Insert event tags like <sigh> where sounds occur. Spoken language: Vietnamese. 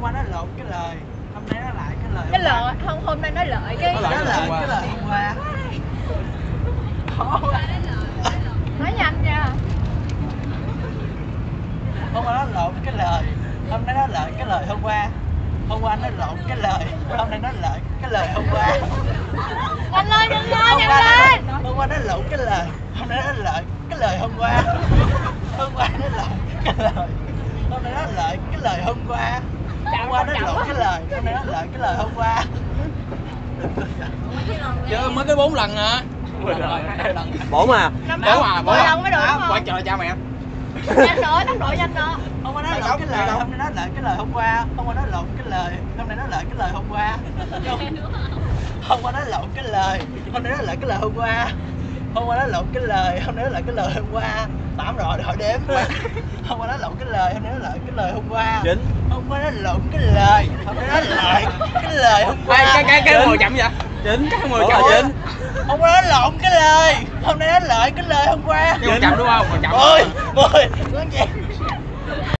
hôm qua nó lộn cái lời hôm nay nó lại cái lời cái hôm lợi không hôm nay nói lợi cái Nó lợi. nó lại cái lời. Hôm qua Khó quá. nói nhanh nha. Hôm qua nó lộn cái lời hôm nay nó lợi cái lời hôm qua. Hôm qua nó lộn cái lời hôm nay nó lợi cái lời hôm qua. Nhanh lên nhanh lên hôm nhanh qua lên. hôm qua nó lộn cái lời hôm nay nó lợi cái lời hôm qua. Hôm qua nó lộn cái lời hôm nay nó lợi cái lời hôm qua hôm qua nó lộn cái lời hôm nay nó lợi cái lời hôm qua. Chứ mới cái bốn lần à bốn à Bốn à, bốn à. lần. Mới được không? chờ cha mẹ. Nhanh nữa tốc độ nhanh nữa. Hôm qua nó lộn cái lời hôm nay nó lợi cái lời hôm qua. Hôm qua nó lộn cái lời hôm nay nó lợi cái lời hôm qua. Hôm qua nó lộn cái lời hôm nay nó lợi cái lời hôm qua hôm qua nó lộn cái lời hôm nay nó lợi cái lời hôm qua. Tám rồi hỏi đếm <laughs> hôm qua nó lộn cái lời hôm nay nó lợi cái lời hôm qua. Chín hôm qua nó lộn cái lời hôm nay nó lợi cái lời hôm qua. Cái cái cái cái mười chậm vậy? Chín Cái mười Bốn chậm là vậy? chín hôm qua nó lộn cái lời hôm nay nó lợi cái lời hôm qua. Chậm đúng không? Còn chậm. Con gì